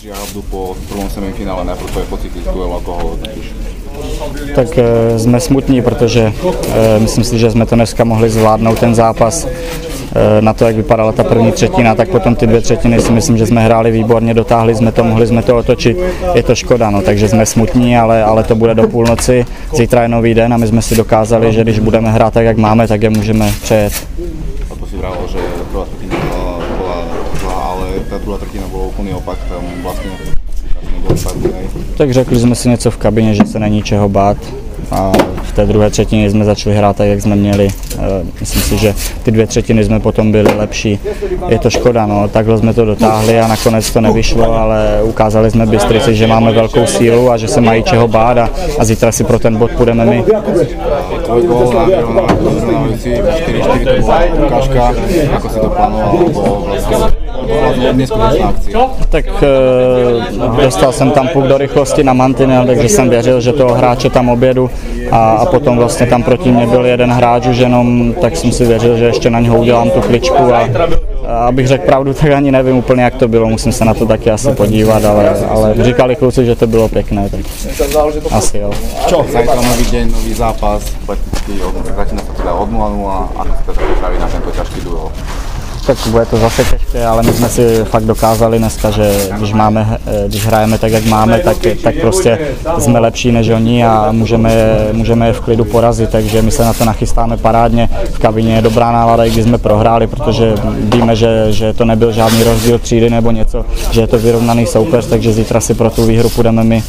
Žihadu po prvom semifinále, najprv tvoje pocity z duelu, ako ho? Tak e, jsme smutní, protože e, myslím si, že jsme to dneska mohli zvládnout ten zápas e, na to, jak vypadala ta první třetina, tak potom ty dvě třetiny si myslím, že jsme hráli výborně, dotáhli jsme to, mohli jsme to otočit, je to škoda, no, takže jsme smutní, ale, ale to bude do půlnoci, zítra je nový den a my jsme si dokázali, že když budeme hrát tak, jak máme, tak je můžeme přejet. Si vravel, že prvá tretina bola, bola zlá, ale tá druhá tretina bola úplný opak, tam vlastne. Tak řekli jsme si něco v kabině, že se není čeho bát a v té druhé třetině jsme začali hrát tak, jak jsme měli. E, Myslím si, že ty dvě třetiny jsme potom byli lepší. Je to škoda, no, takhle jsme to dotáhli a nakonec to nevyšlo, ale ukázali jsme Bystrici, že máme velkou sílu a že se mají čeho bát a, a zítra si pro ten bod půjdeme my. Tvoj na vyrovnávajúci 4-4 to bola ukážka, ako si to plánoval, lebo vlastne Tak e, dostal jsem tam puk do rychlosti na mantinel, takže jsem věřil, že toho hráče tam objedu a, a potom vlastně tam proti mě byl jeden hráč už jenom, tak jsem si věřil, že ještě na něho udělám tu kličku a, a abych řekl pravdu, tak ani nevím úplně, jak to bylo, musím se na to taky asi podívat, ale, ale říkali kluci, že to bylo pěkné, tak asi jo. Čo? Zajtra nový deň, nový zápas, prakticky od, od 0-0 a ako sa Tak bude to zase těžké, ale my jsme si fakt dokázali dneska, že když, máme, eh, když hrajeme tak, jak máme, tak, tak prostě jsme lepší než oni a můžeme, můžeme je v klidu porazit, takže my se na to nachystáme parádně. V kabině je dobrá nálada, i když jsme prohráli, protože víme, že, že to nebyl žádný rozdíl třídy nebo něco, že je to vyrovnaný soupeř, takže zítra si pro tu výhru půjdeme my.